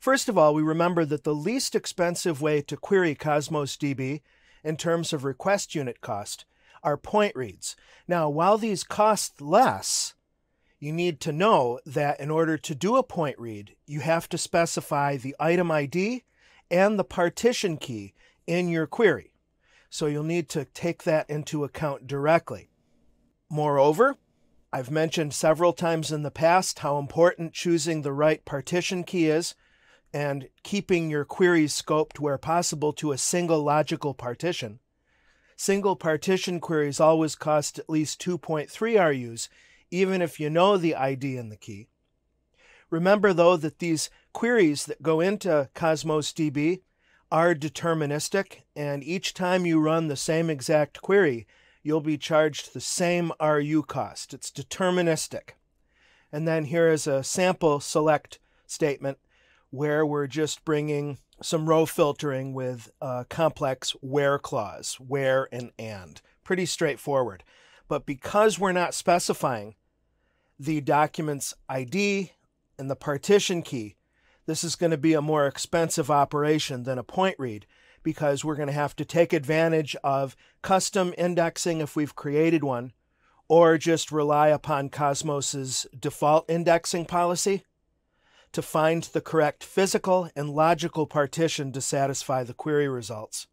First of all, we remember that the least expensive way to query Cosmos DB in terms of request unit cost are point reads. Now, while these cost less, you need to know that in order to do a point read, you have to specify the item ID and the partition key in your query. So you'll need to take that into account directly. Moreover, I've mentioned several times in the past how important choosing the right partition key is and keeping your queries scoped where possible to a single logical partition. Single partition queries always cost at least 2.3 RUs, even if you know the ID and the key. Remember, though, that these queries that go into Cosmos DB are deterministic, and each time you run the same exact query, you'll be charged the same RU cost. It's deterministic. And then here is a sample select statement where we're just bringing some row filtering with a complex where clause, where and and. Pretty straightforward. But because we're not specifying the document's ID and the partition key, this is going to be a more expensive operation than a point read because we're going to have to take advantage of custom indexing if we've created one, or just rely upon Cosmos's default indexing policy to find the correct physical and logical partition to satisfy the query results.